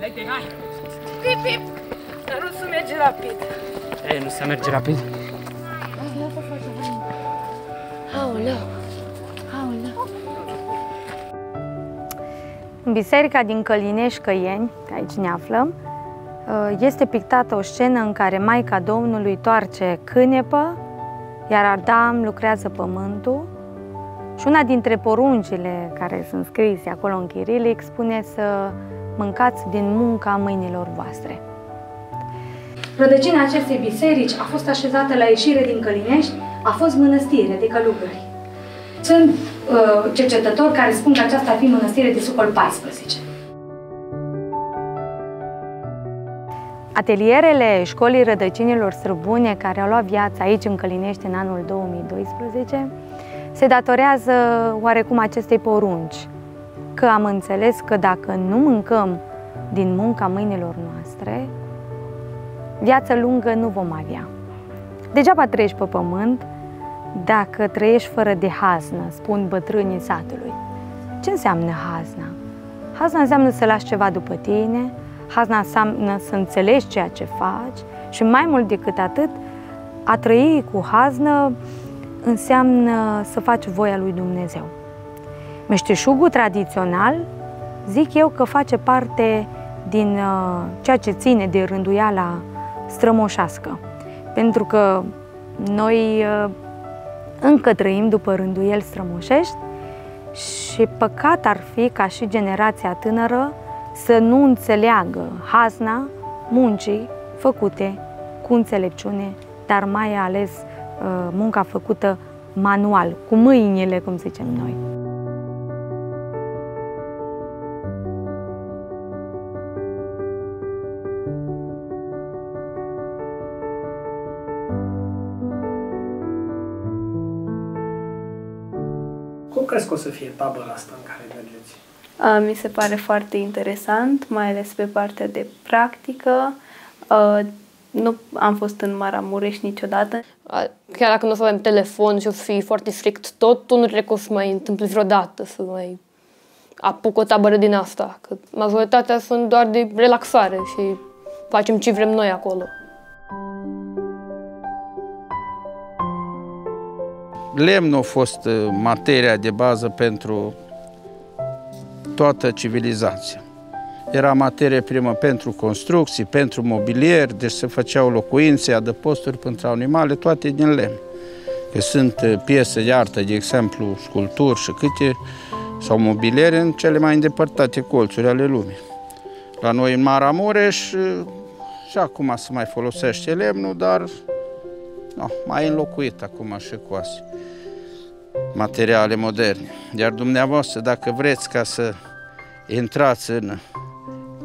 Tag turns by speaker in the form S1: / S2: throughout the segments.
S1: Haide, hai! Pip, pip! Dar nu se merge rapid.
S2: Ei, nu se merge rapid.
S3: Aoleu! Aoleu!
S4: În biserica din Călinești Căieni, aici ne aflăm, uh, este pictată o scenă în care Maica Domnului toarce cânepă, iar Adam lucrează pământul și una dintre poruncile care sunt scrise acolo în chirilic spune să mâncați din munca mâinilor voastre. Rădăcina acestei biserici a fost așezată la ieșire din Călinești, a fost mănăstire de călugări. Sunt uh, cercetători care spun că aceasta ar fi mănăstire de secol 14. Atelierele școlii rădăcinilor străbune care au luat viața aici în Călinești în anul 2012 se datorează oarecum acestei porunci, că am înțeles că dacă nu mâncăm din munca mâinilor noastre, viață lungă nu vom avea. Degeaba trăiești pe pământ dacă trăiești fără de haznă, spun bătrânii satului. Ce înseamnă hazna? Hazna înseamnă să lași ceva după tine, hazna înseamnă să înțelegi ceea ce faci și mai mult decât atât, a trăi cu haznă înseamnă să faci voia lui Dumnezeu. Meșteșugul tradițional, zic eu că face parte din uh, ceea ce ține de rânduiala strămoșească. Pentru că noi uh, încă trăim după rânduieli strămoșești și păcat ar fi ca și generația tânără să nu înțeleagă hazna muncii făcute cu înțelepciune, dar mai ales uh, munca făcută manual, cu mâinile, cum zicem noi.
S1: Crezi că o să fie tabăra asta în care mergeți?
S5: A, mi se pare foarte interesant, mai ales pe partea de practică. A, nu am fost în Maramureș niciodată.
S3: A, Chiar dacă nu o să avem telefon și o să fie foarte strict tot, tu nu cred că o să mai întâmple vreodată să mai apuc o tabără din asta. Că majoritatea sunt doar de relaxare și facem ce vrem noi acolo.
S6: Lemnul a fost uh, materia de bază pentru toată civilizația. Era materie primă pentru construcții, pentru mobilier, deci se făceau locuințe, adăposturi pentru animale, toate din lemn. Că sunt uh, piese de artă, de exemplu, sculpturi și câte, sau mobiliere în cele mai îndepărtate colțuri ale lumii. La noi în Maramureș uh, și acum se mai folosește lemnul, dar no, mai înlocuit acum și cu astea materiale moderne. Iar dumneavoastră, dacă vreți ca să intrați în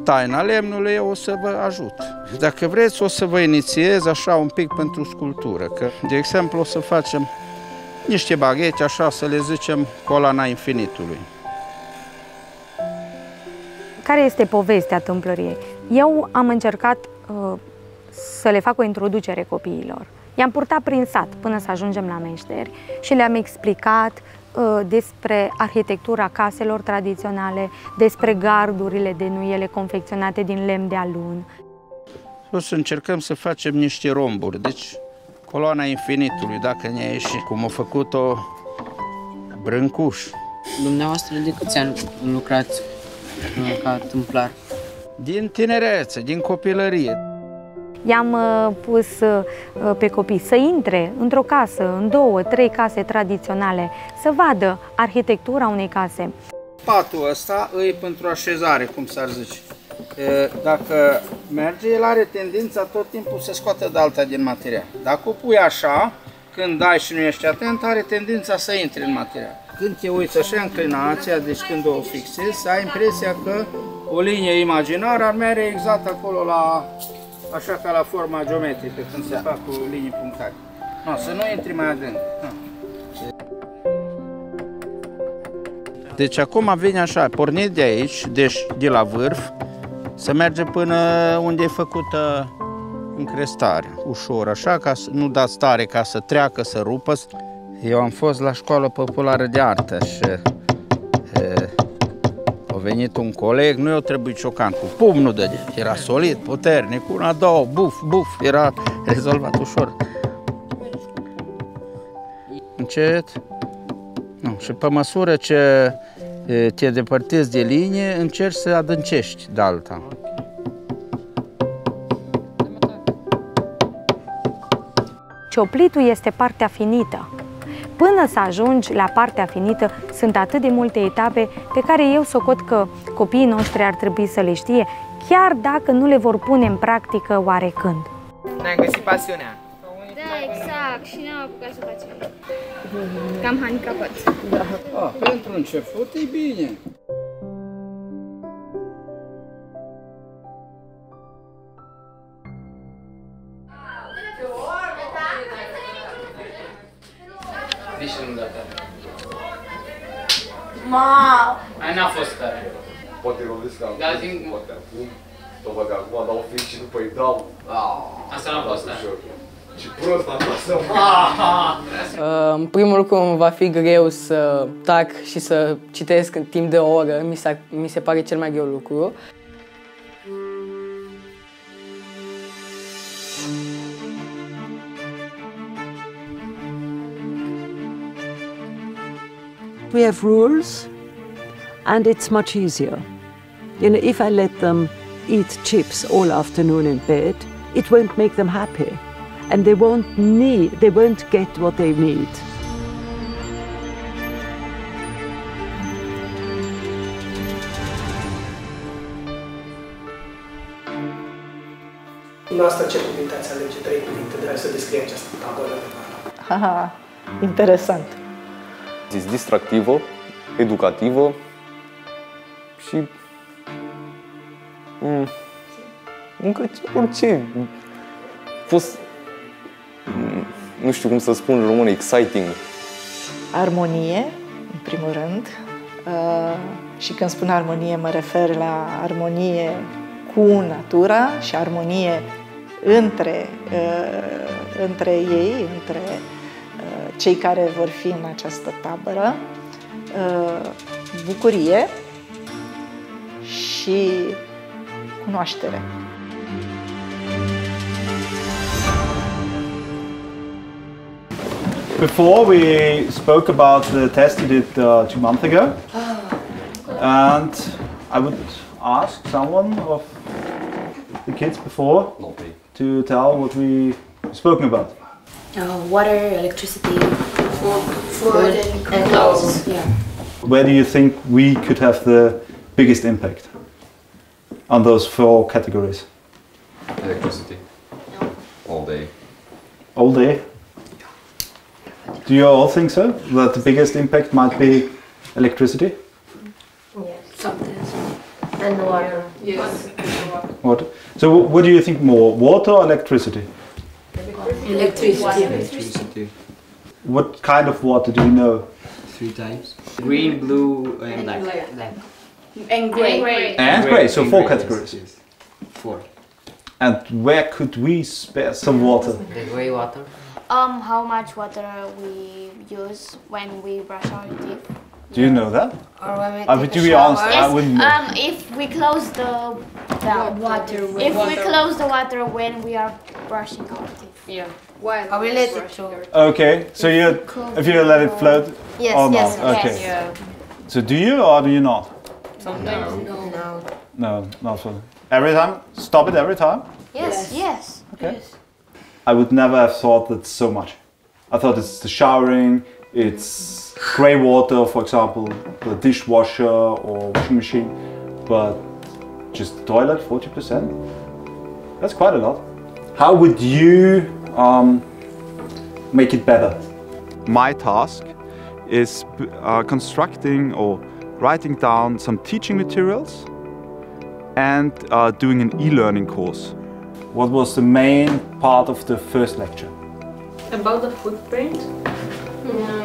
S6: taina lemnului, eu o să vă ajut. Dacă vreți, o să vă inițiez așa un pic pentru sculptură. Că, de exemplu, o să facem niște baghete, așa să le zicem colana infinitului.
S4: Care este povestea tâmplăriei? Eu am încercat uh, să le fac o introducere copiilor. I-am purtat prin sat până să ajungem la meșteri și le-am explicat uh, despre arhitectura caselor tradiționale, despre gardurile de nuiele confecționate din lemn de alun.
S6: O să încercăm să facem niște romburi, deci coloana infinitului, dacă ne-a ieșit, cum a făcut-o Brâncuș.
S2: Dumneavoastră de câți ani lucrați uh, ca tâmplar?
S6: Din tinerețe, din copilărie.
S4: I-am uh, pus uh, pe copii să intre într-o casă, în două, trei case tradiționale, să vadă arhitectura unei case.
S6: Patul ăsta e pentru așezare, cum s-ar zice. E, Dacă merge, el are tendința tot timpul să scoată de alta din material. Dacă o pui așa, când dai și nu ești atent, are tendința să intre în material. Când te uiți așa înclinația, deci când o fixezi, ai impresia că o linie imaginară ar merge exact acolo la, așa ca la forma geometrică, când se fac cu linii punctare. No, să nu intri mai adânc. No. Deci acum vine așa, pornit de aici, deci de la vârf, să merge până unde e făcută încrestarea, ușor, așa, ca să nu dați tare ca să treacă, să rupă. Eu am fost la școală populară de artă și e, a venit un coleg, nu i-a trebuit șocant, cu pumnul de era solid, puternic, una, două, buf, buf, era rezolvat ușor. Încet. Nu, și pe măsură ce e, te depărtezi de linie, încerci să adâncești de alta.
S4: Cioplitul este partea finită. Până să ajungi la partea finită, sunt atât de multe etape pe care eu socot că copiii noștri ar trebui să le știe, chiar dacă nu le vor pune în practică oarecând.
S7: Ne-am găsit pasiunea.
S8: Da, exact. Și n-am apucat să facem. Cam handicapat.
S6: Ah, pentru început e bine.
S1: Ma!
S2: Aia n-a fost tare.
S9: Poate lovesc acum,
S2: Da, din-
S9: poate acum, tocmai că acum dau fix și după îi dau.
S2: Asta n-a fost tare.
S9: Ușor. Ce prost am dat să
S7: Uh, În primul lucru îmi va fi greu să tac și să citesc în timp de o oră. Mi, s mi se pare cel mai greu lucru.
S10: We have rules and it's much easier. You know, if I let them eat chips all afternoon in bed, it won't make them happy. And they won't need, they won't get what they need.
S11: Noastră ce cuvinte ați alege? Trei cuvinte de să descrie această tabără.
S12: Haha, interesant.
S9: Zis distractivă, educativă și... Mm, încă ce- orice. Fost... mm, Nu știu cum să spun în română, exciting.
S12: Armonie, în primul rând. Uh, și când spun armonie, mă refer la armonie cu natura și armonie între, uh, între ei, între uh, cei care vor fi în această tabără. Uh, bucurie și cunoaștere.
S13: Before we spoke about the test you did uh, two months ago, and I would ask someone of the kids before to tell what we spoken about.
S1: Uh, water, electricity, food, food and, and clothes. Yeah.
S13: Where do you think we could have the biggest impact on those four categories?
S9: Electricity. All day.
S13: All day? Do you all think so? That the biggest impact might be electricity?
S1: Yes, sometimes. And water. Yes.
S13: Water. So, what do you think more, water or electricity?
S1: Electricity.
S2: Electricity.
S13: What kind of water do you know?
S2: Three types. Green, blue, and black. Black.
S1: And gray.
S13: And grey, so four categories.
S2: Yes. Four.
S13: And where could we spare some water?
S2: The grey water.
S8: Um, how much water we use when we brush our teeth?
S13: Do you know that?
S8: Or when we
S13: Uh, but to be honest, I wouldn't know.
S8: Um, if we close the, the
S1: Water.
S8: if we close the water when we are brushing our teeth.
S1: Yeah. Why? Are related to?
S13: Okay, so you if you let it float
S8: Yes,
S13: or
S8: yes,
S13: not? Okay.
S8: yes.
S1: Yeah.
S13: So do you or do you not?
S1: Sometimes no. No.
S13: No, not for every time. Stop it every time.
S8: Yes, yes.
S13: Okay. I would never have thought that so much. I thought it's the showering, it's grey water, for example, the dishwasher or washing machine, but just toilet, 40%? That's quite a lot. How would you um, make it better? My task is uh, constructing or writing down some teaching materials and uh, doing an e-learning course. What was the main part of the first lecture?
S1: About the footprint.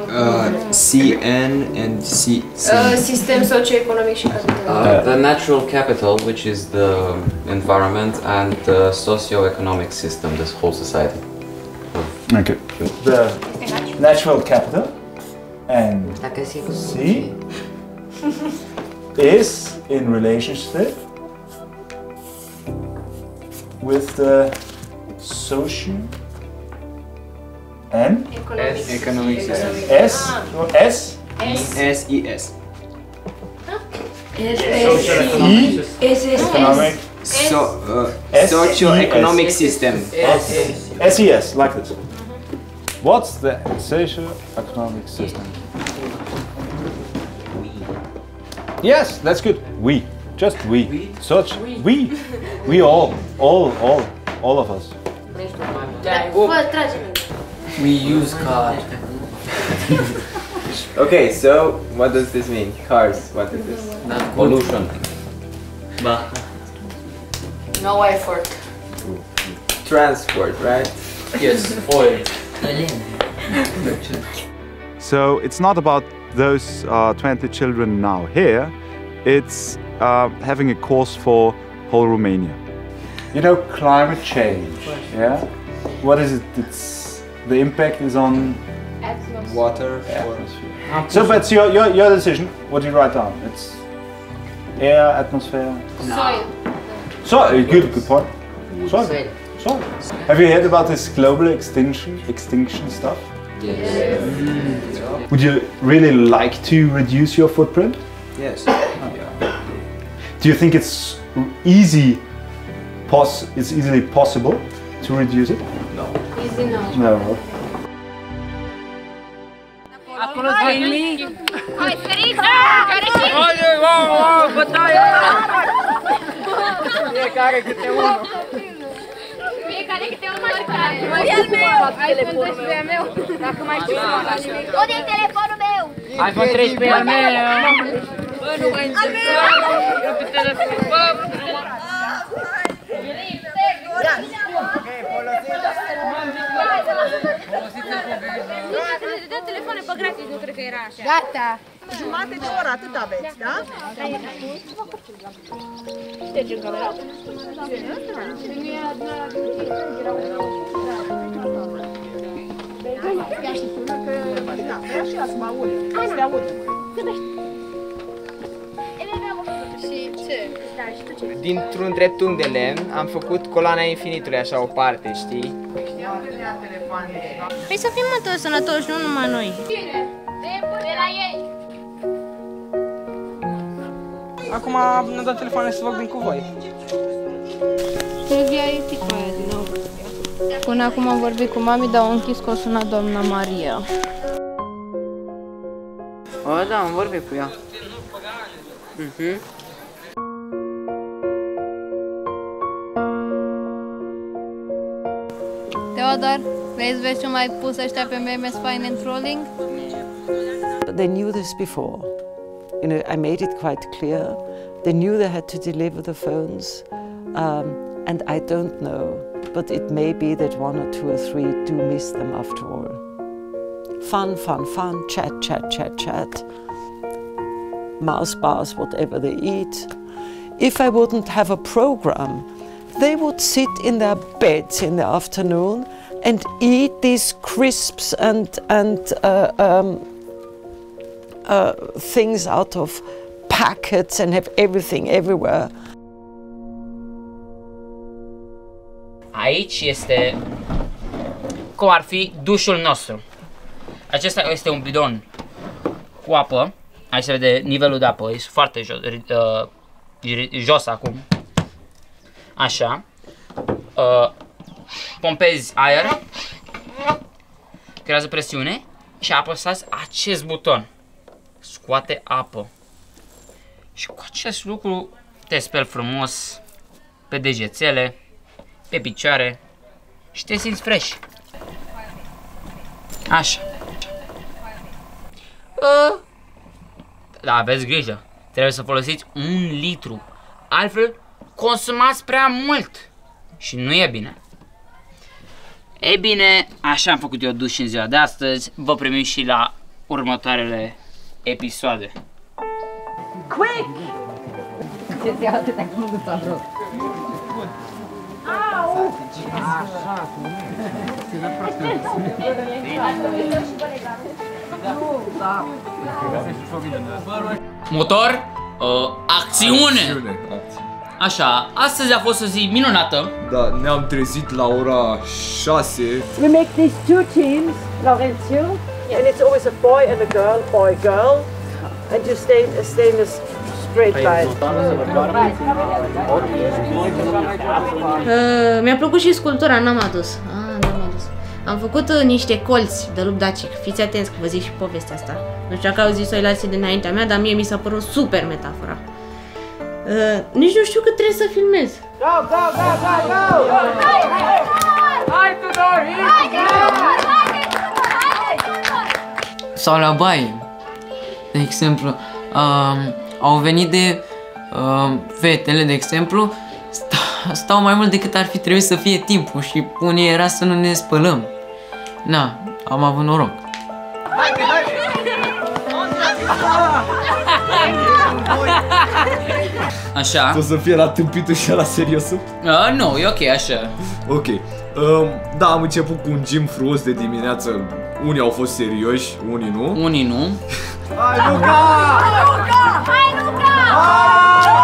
S2: Uh, CN and C. C.
S1: Uh, system socioeconomic.
S2: Uh, the natural capital, which is the environment, and the socio-economic system, this whole society.
S13: Okay. The natural capital and C is in relationship with the social and
S14: S. Economic system.
S13: S no, S
S14: S E S.
S13: E economic
S14: So, uh, socio-economic system.
S13: SES like this. What's the social economic system? Yes, that's good. We, just we. Such we, we all, all, all, all of us.
S14: We use card. okay, so what does this mean? Cars, what is this?
S2: Pollution.
S1: No effort.
S14: Transport, right?
S2: Yes, oil.
S13: So it's not about those uh, 20 children now here, it's uh, having a course for whole Romania. You know, climate change, yeah? What is it? It's the impact is on
S14: Water,
S13: atmosphere. So, but it's your, your, your decision. What do you write down? It's air, atmosphere.
S8: Soil.
S13: Soil, good, good point. Soil. Soil. Have you heard about this global extinction, extinction stuff?
S14: Yes.
S13: Would you really like to reduce your footprint?
S14: Yes.
S13: Do you think it's easy, pos- it's easily possible to reduce it?
S14: No.
S8: Easy now.
S13: No.
S15: Acolo zăini.
S8: Hai, ferită! Care și?
S15: Oye, wow, wow, bătaie! Fiecare câte unul.
S8: Fiecare câte un marcat. Uite al meu! iPhone 12 al meu. Dacă mai știu Unde e telefonul meu?
S15: iPhone 13 al meu. Bă, nu mai înțeleg. Eu pe telefon. Bă,
S8: Dă telefoane pe gratis, nu cred că era așa.
S16: Gata. Jumate de oră, atât aveți, da?
S8: Ștergem camera.
S16: Da, vrea și ea să mă audă. Să te audă.
S8: Și ce? Da, și tu ce?
S14: Dintr-un dreptunghi de lemn am făcut coloana infinitului, așa o parte, știi?
S8: Păi să fim mă toți sănătoși, nu numai noi. De la ei.
S15: Acum ne-am dat telefoane să vorbim cu voi.
S5: Silvia e tipa aia din nou. Până acum am vorbit cu mami, dar au închis că o suna doamna Maria.
S15: O, da, am vorbit cu ea. Mhm.
S5: Teodor, vrei pe memes fine?
S10: They knew this before. You know, I made it quite clear. They knew they had to deliver the phones, um, and I don't know, but it may be that one or two or three do miss them after all. Fun, fun, fun, chat, chat, chat, chat. Mouse bars, whatever they eat. If I wouldn't have a program, they would sit in their beds in the afternoon and eat these crisps and and uh, um, uh, things out of packets and have everything everywhere.
S17: Aici este cum ar fi dușul nostru. Acesta este un bidon cu apă. Aici se vede nivelul de apă, este foarte jos, uh, jos acum. Așa. Uh, pompezi aer, creează presiune și apăsați acest buton. Scoate apă. Și cu acest lucru te speli frumos pe degețele, pe picioare și te simți fresh. Așa. Uh, da, aveți grijă. Trebuie să folosiți un litru. Altfel, consumați prea mult. Și nu e bine. Ei bine, așa am făcut eu duș în ziua de astăzi. Vă primim și la următoarele episoade.
S15: Quick! Ce ți-a atâta cum nu ți-a vrut?
S17: Motor, Uh, acțiune!
S18: Acțiune.
S17: Așa, astăzi a fost o zi minunată.
S18: Da, ne-am trezit la ora 6.
S10: We make these two teams, Laurentiu, and it's always a boy and a girl, boy, girl, and you stay, stay in a s- straight line.
S19: Uh, mi-a plăcut și sculptura, n-am adus. Ah, n-am adus. Am făcut uh, niște colți de lup dacic. Fiți atenți că vă zic și povestea asta. Nu știu dacă au zis-o alții dinaintea mea, dar mie mi s-a părut super metafora. Uh, nici nu știu cât trebuie să filmez.
S15: Go, go, go, go, go! Hai, Tudor!
S20: sau la baie. De exemplu, um, au venit de um, fetele, de exemplu, sta- stau mai mult decât ar fi trebuit să fie timpul și unii era să nu ne spălăm. Na, am avut noroc.
S17: Așa.
S18: O să fie la tâmpitul și la seriosul?
S17: Uh, nu, e ok așa.
S18: Ok. Um, da, am început cu un gym frumos de dimineață. Unii au fost serioși, unii nu.
S17: Unii nu.
S15: Hai, Luca! Hai, Luca! Hai, Luca!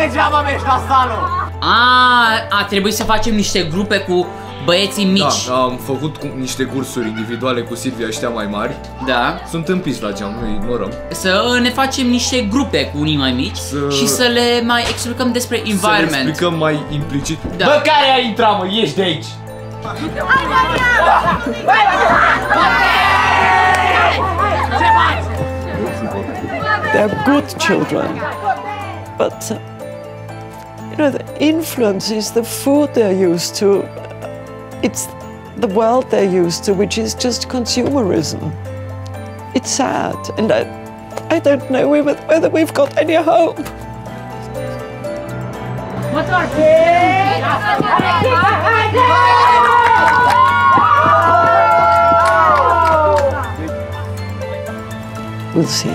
S14: Degeaba mergi la sală!
S17: A, a trebuit să facem niște grupe cu băieții mici.
S18: Da, am făcut cu, niște cursuri individuale cu Silvia ăștia mai mari.
S17: Da.
S18: Sunt împiți la geam, nu ignorăm.
S17: Să ne facem niște grupe cu unii mai mici
S18: Să-
S17: și să le mai explicăm despre
S18: Să le
S17: environment.
S18: explicăm mai implicit.
S17: Da.
S14: Bă, care a intrat, mă? Ieși de aici!
S15: Ce faci?
S10: They're good children, but uh, you know the influence is the food they're used to. It's the world they're used to, which is just consumerism. It's sad, and I, I don't know whether, whether we've got any hope. We'll see.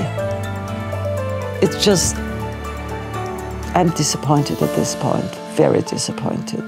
S10: It's just, I'm disappointed at this point, very disappointed.